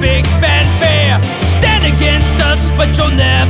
big fanfare. Stand against us, but you'll never.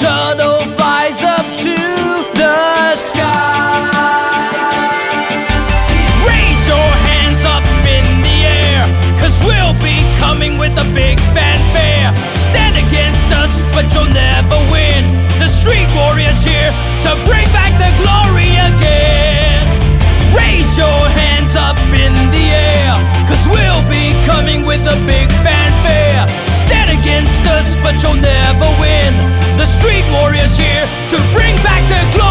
这都。The street warriors here to bring back the glory.